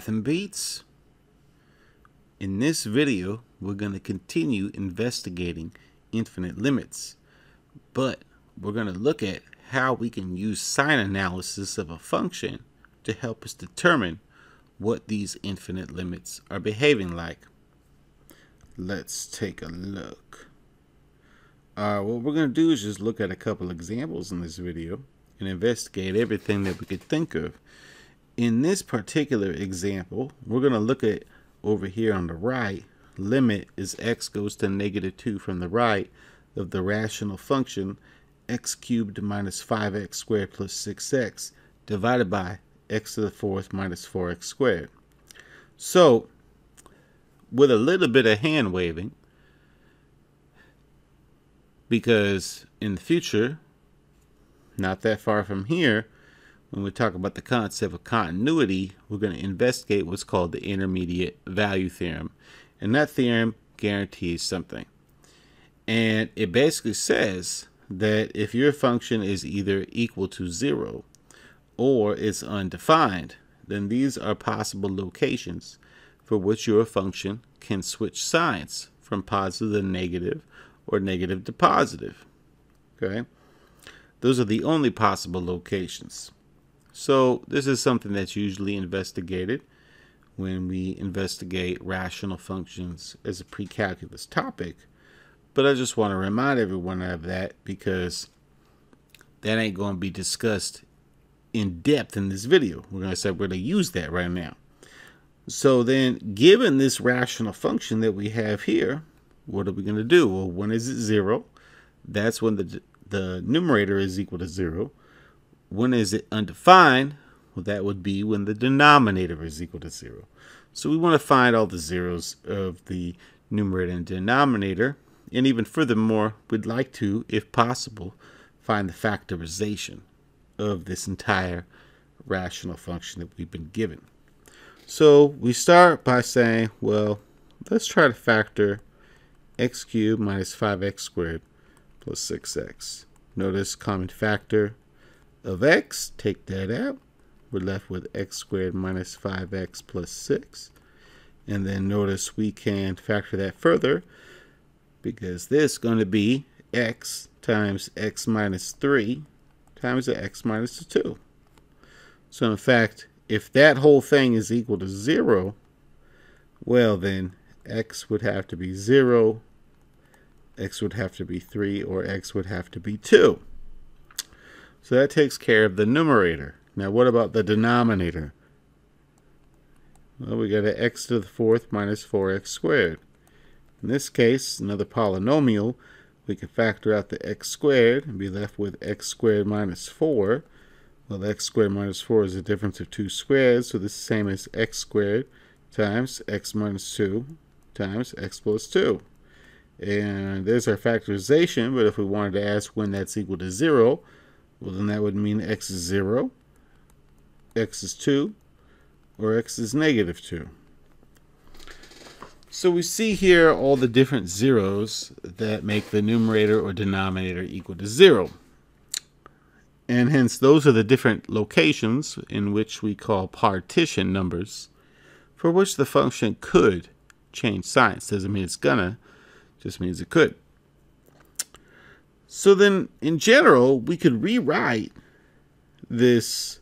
Math and Beats. In this video, we're going to continue investigating infinite limits, but we're going to look at how we can use sign analysis of a function to help us determine what these infinite limits are behaving like. Let's take a look. Uh, what we're going to do is just look at a couple examples in this video and investigate everything that we could think of in this particular example, we're going to look at over here on the right, limit is x goes to negative 2 from the right of the rational function x cubed minus 5x squared plus 6x divided by x to the fourth minus 4x squared. So, with a little bit of hand waving, because in the future, not that far from here, when we talk about the concept of continuity, we're going to investigate what's called the intermediate value theorem. And that theorem guarantees something. And it basically says that if your function is either equal to zero or it's undefined, then these are possible locations for which your function can switch signs from positive to negative or negative to positive. Okay? Those are the only possible locations. So this is something that's usually investigated when we investigate rational functions as a pre-calculus topic. But I just want to remind everyone of that because that ain't going to be discussed in depth in this video. We're going to say we're going to use that right now. So then, given this rational function that we have here, what are we going to do? Well, when is it zero? That's when the, the numerator is equal to zero. When is it undefined? Well, that would be when the denominator is equal to 0. So we want to find all the zeros of the numerator and denominator. And even furthermore, we'd like to, if possible, find the factorization of this entire rational function that we've been given. So we start by saying, well, let's try to factor x cubed minus 5x squared plus 6x. Notice common factor of x, take that out. We're left with x squared minus 5x plus 6. And then notice we can factor that further because this is going to be x times x minus 3 times the x minus 2. So in fact, if that whole thing is equal to 0, well then x would have to be 0, x would have to be 3, or x would have to be 2. So that takes care of the numerator. Now what about the denominator? Well, we got an x to the fourth minus 4x squared. In this case, another polynomial, we can factor out the x squared and be left with x squared minus 4. Well, x squared minus 4 is the difference of two squares, so this is the same as x squared times x minus 2 times x plus 2. And there's our factorization, but if we wanted to ask when that's equal to 0, well, then that would mean x is 0, x is 2, or x is negative 2. So we see here all the different zeros that make the numerator or denominator equal to 0. And hence those are the different locations in which we call partition numbers for which the function could change signs. Doesn't mean it's gonna, just means it could. So then, in general, we could rewrite this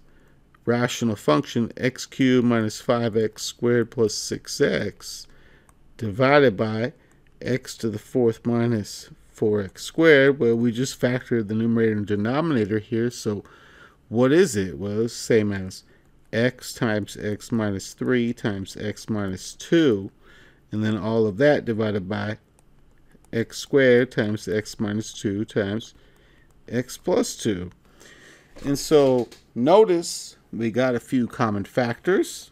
rational function x cubed minus 5x squared plus 6x divided by x to the fourth minus 4x squared. Well, we just factored the numerator and denominator here. So what is it? Well, it's the same as x times x minus 3 times x minus 2. And then all of that divided by x squared times x minus 2 times x plus 2. And so notice we got a few common factors.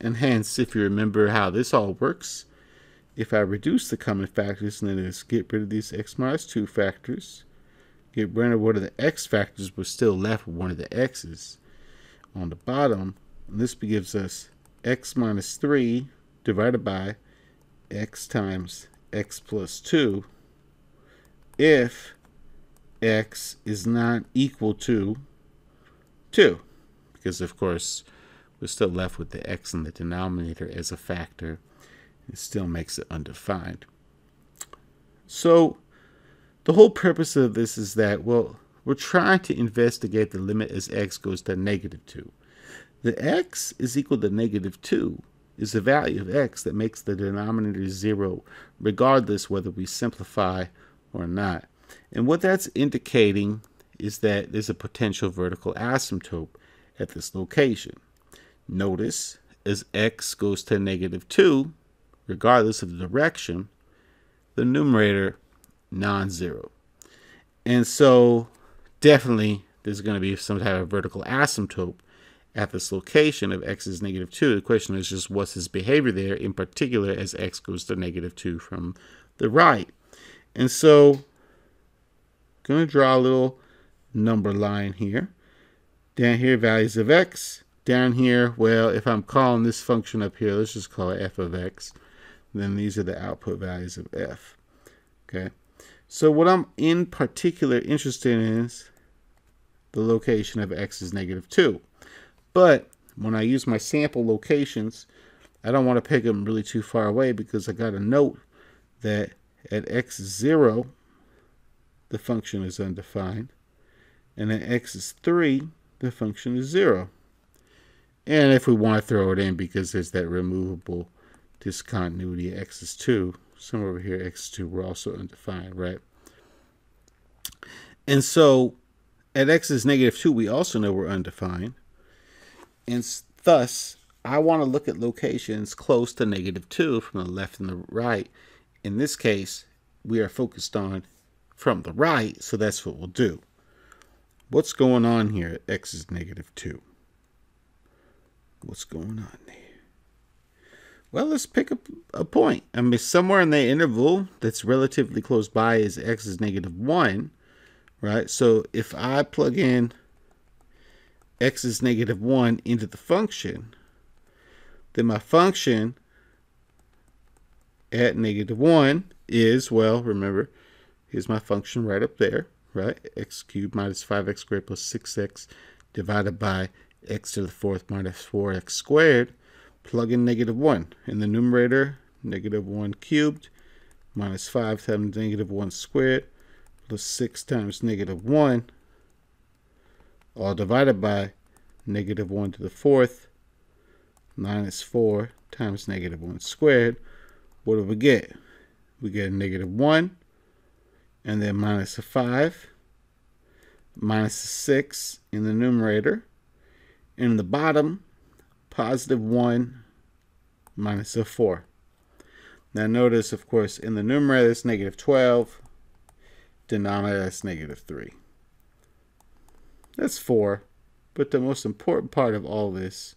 And hence, if you remember how this all works, if I reduce the common factors, then it's get rid of these x minus 2 factors, get rid of one of the x factors, but still left with one of the x's on the bottom. And this gives us x minus 3 divided by x times x plus 2 if x is not equal to 2. Because, of course, we're still left with the x in the denominator as a factor. It still makes it undefined. So the whole purpose of this is that, well, we're trying to investigate the limit as x goes to negative 2. The x is equal to negative 2 is the value of x that makes the denominator 0 regardless whether we simplify or not. And what that's indicating is that there's a potential vertical asymptote at this location. Notice as x goes to negative 2, regardless of the direction, the numerator non-zero. And so definitely there's going to be some type of vertical asymptote at this location of x is negative 2. The question is just what's his behavior there, in particular as x goes to negative 2 from the right. And so I'm going to draw a little number line here. Down here, values of x. Down here, well, if I'm calling this function up here, let's just call it f of x. Then these are the output values of f. Okay. So what I'm in particular interested in is the location of x is negative 2. But when I use my sample locations, I don't want to pick them really too far away because I got to note that at x0, the function is undefined. And at x is 3, the function is 0. And if we want to throw it in because there's that removable discontinuity at x is 2, somewhere over here x is 2, we're also undefined, right? And so at x is negative 2, we also know we're undefined. And thus, I want to look at locations close to negative 2 from the left and the right. In this case, we are focused on from the right, so that's what we'll do. What's going on here x is negative 2? What's going on there? Well, let's pick a, a point. I mean, somewhere in the interval that's relatively close by is x is negative 1, right? So if I plug in x is negative 1 into the function, then my function at negative 1 is, well, remember, here's my function right up there, right? x cubed minus 5x squared plus 6x divided by x to the fourth minus 4x squared. Plug in negative 1. In the numerator, negative 1 cubed minus 5 times negative 1 squared plus 6 times negative 1 all divided by negative 1 to the fourth minus 4 times negative 1 squared. What do we get? We get a negative 1 and then minus a 5 minus a 6 in the numerator. And in the bottom, positive 1 minus a 4. Now notice, of course, in the numerator it's negative 12, denominator is negative 3. That's 4. But the most important part of all this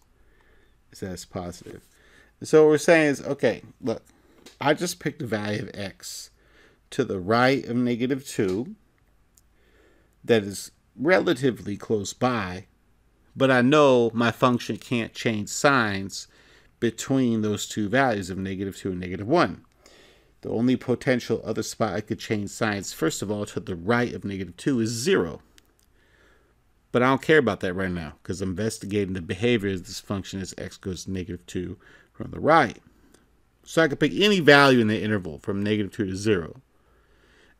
is that it's positive. So what we're saying is, okay, look, I just picked a value of x to the right of negative 2 that is relatively close by, but I know my function can't change signs between those two values of negative 2 and negative 1. The only potential other spot I could change signs, first of all, to the right of negative 2 is 0. But I don't care about that right now because I'm investigating the behavior of this function as x goes to negative 2 from the right. So I can pick any value in the interval from negative 2 to 0.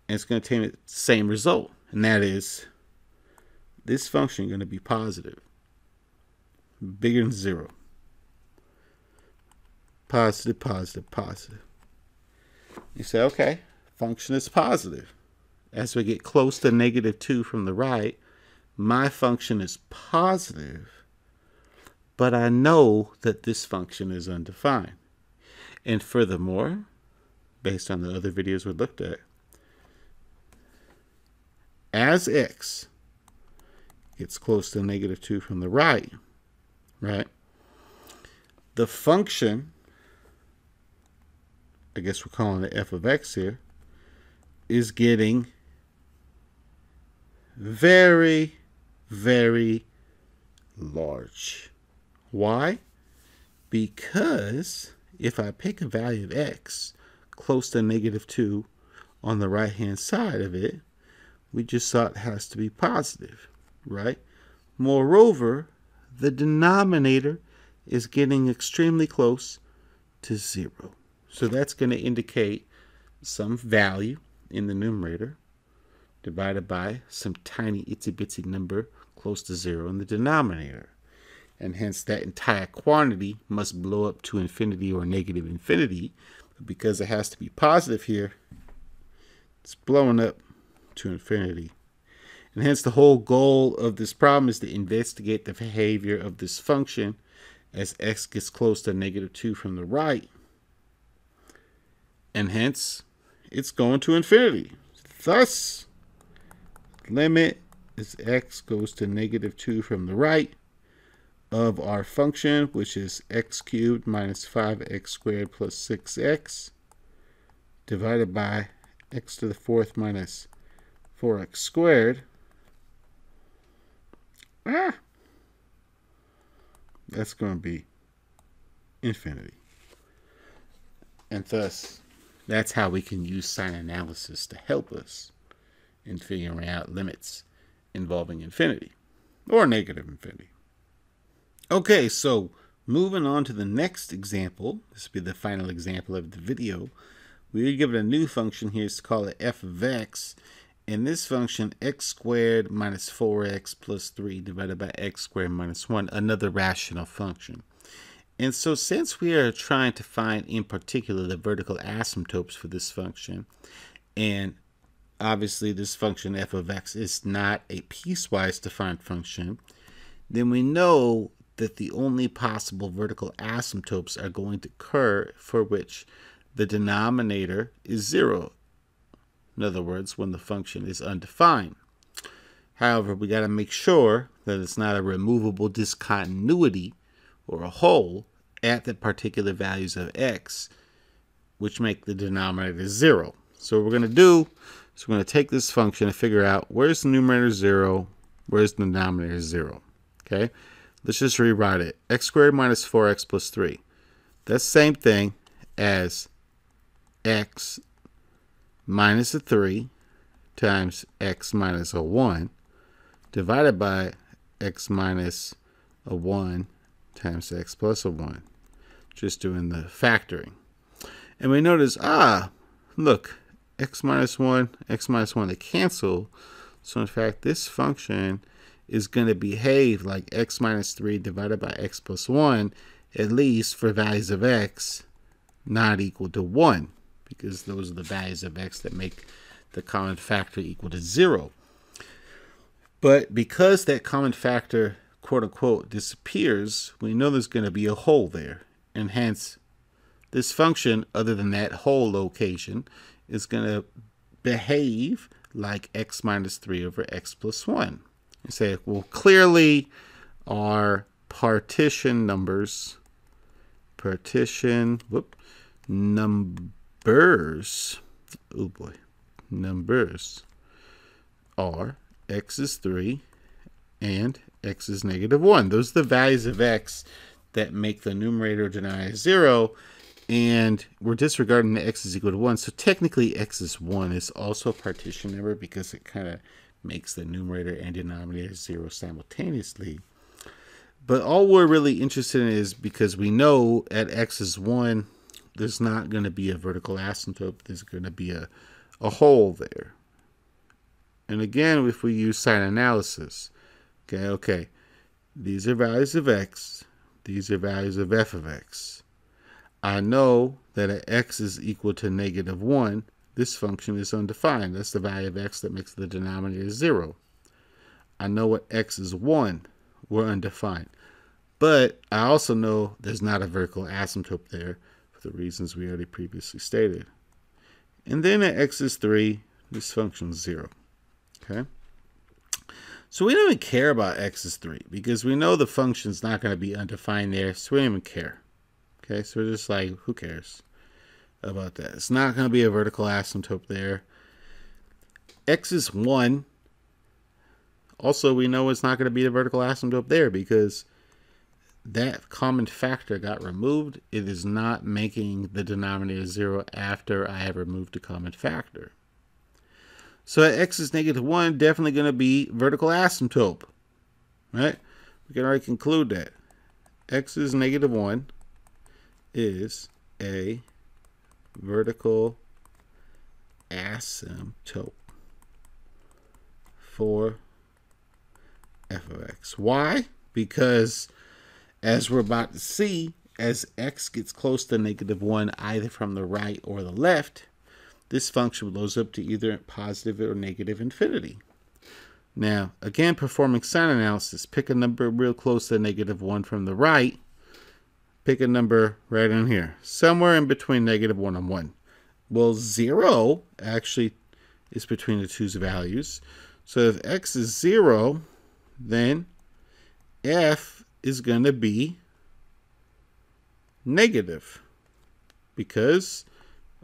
And it's going to obtain the same result. And that is this function going to be positive. Bigger than 0. Positive, positive, positive. You say, okay, function is positive. As we get close to negative 2 from the right, my function is positive, but I know that this function is undefined. And furthermore, based on the other videos we looked at, as x gets close to negative 2 from the right, right, the function, I guess we're calling it f of x here, is getting very very large. Why? Because if I pick a value of x close to negative 2 on the right hand side of it, we just saw it has to be positive, right? Moreover, the denominator is getting extremely close to 0. So that's going to indicate some value in the numerator divided by some tiny itsy bitsy number close to 0 in the denominator. And hence that entire quantity must blow up to infinity or negative infinity. But because it has to be positive here, it's blowing up to infinity. And hence the whole goal of this problem is to investigate the behavior of this function as x gets close to negative 2 from the right. And hence, it's going to infinity. Thus, limit as x goes to negative 2 from the right of our function, which is x cubed minus 5x squared plus 6x divided by x to the fourth minus 4x squared. Ah, that's going to be infinity. And thus, that's how we can use sign analysis to help us in figuring out limits involving infinity or negative infinity. Okay, so moving on to the next example, this will be the final example of the video. We're given a new function here, to call it f of x. And this function, x squared minus 4x plus 3 divided by x squared minus 1, another rational function. And so since we are trying to find in particular the vertical asymptotes for this function, and obviously this function f of x is not a piecewise defined function, then we know that the only possible vertical asymptotes are going to occur for which the denominator is zero. In other words, when the function is undefined. However, we got to make sure that it's not a removable discontinuity or a hole at the particular values of x, which make the denominator zero. So what we're going to do is we're going to take this function and figure out where's the numerator zero, where's the denominator zero. Okay. Let's just rewrite it. x squared minus 4x plus 3. That's the same thing as x minus a 3 times x minus a 1 divided by x minus a 1 times x plus a 1. Just doing the factoring. And we notice, ah, look, x minus 1, x minus 1, they cancel. So in fact, this function is going to behave like x minus 3 divided by x plus 1, at least for values of x not equal to 1, because those are the values of x that make the common factor equal to 0. But because that common factor, quote unquote, disappears, we know there's going to be a hole there. And hence, this function, other than that hole location, is going to behave like x minus 3 over x plus 1. You say, well, clearly our partition numbers, partition, whoop, numbers, oh boy, numbers are x is 3 and x is negative 1. Those are the values of x that make the numerator deny 0 and we're disregarding the x is equal to 1 so technically x is 1 is also a partition number because it kind of makes the numerator and denominator zero simultaneously. But all we're really interested in is because we know at x is 1, there's not going to be a vertical asymptote. There's going to be a, a hole there. And again, if we use sign analysis, okay, okay, these are values of x. These are values of f of x. I know that at x is equal to negative 1, this function is undefined. That's the value of x that makes the denominator 0. I know what x is 1. We're undefined. But I also know there's not a vertical asymptote there for the reasons we already previously stated. And then at x is 3, this function is 0. Okay? So we don't even care about x is 3 because we know the function's not going to be undefined there, so we don't even care. Okay, so we're just like, who cares? about that. It's not going to be a vertical asymptote there. X is 1. Also, we know it's not going to be a vertical asymptote there because that common factor got removed. It is not making the denominator 0 after I have removed the common factor. So at x is negative 1, definitely going to be vertical asymptote. Right? We can already conclude that. x is negative 1 is a vertical asymptote for f of x. Why? Because as we're about to see, as x gets close to negative 1 either from the right or the left, this function blows up to either positive or negative infinity. Now, again, performing sign analysis, pick a number real close to negative 1 from the right, pick a number right in here, somewhere in between negative 1 and 1. Well, 0 actually is between the two's values. So if x is 0, then f is going to be negative because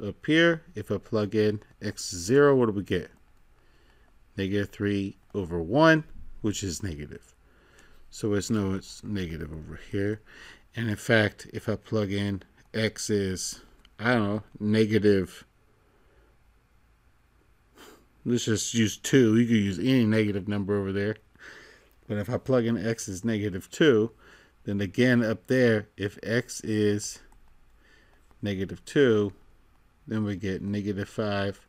up here, if I plug in x is 0, what do we get? Negative 3 over 1, which is negative. So it's no, it's negative over here. And in fact, if I plug in x is, I don't know, negative, let's just use 2. You could use any negative number over there. But if I plug in x is negative 2, then again up there, if x is negative 2, then we get negative 5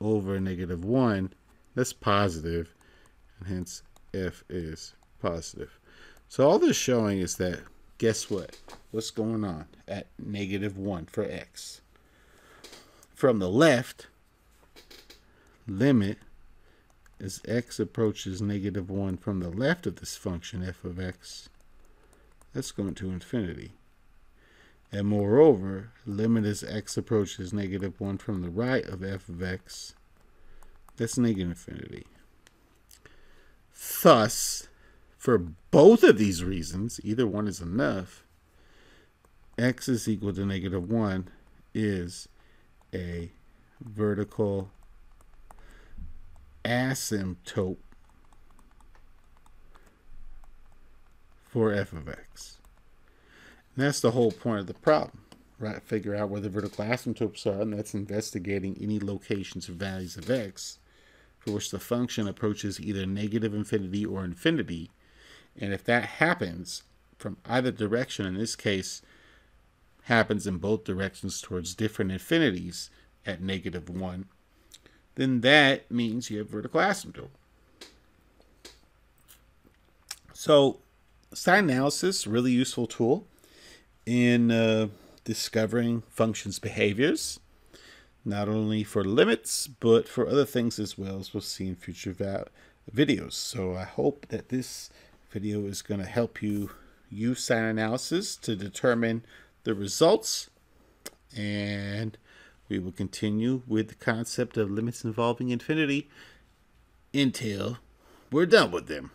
over negative 1. That's positive, and hence f is positive. So all this showing is that, guess what? What's going on at negative 1 for x? From the left, limit as x approaches negative 1 from the left of this function f of x, that's going to infinity. And moreover, limit as x approaches negative 1 from the right of f of x, that's negative infinity. Thus, for both of these reasons, either one is enough, x is equal to negative 1 is a vertical asymptote for f of x. And that's the whole point of the problem, right? Figure out where the vertical asymptotes are, and that's investigating any locations or values of x for which the function approaches either negative infinity or infinity. And if that happens from either direction, in this case, happens in both directions towards different infinities at negative 1, then that means you have vertical asymptote. So, sign analysis, really useful tool in uh, discovering functions' behaviors, not only for limits, but for other things as well, as we'll see in future videos. So I hope that this video is going to help you use sign analysis to determine the results and we will continue with the concept of limits involving infinity until we're done with them.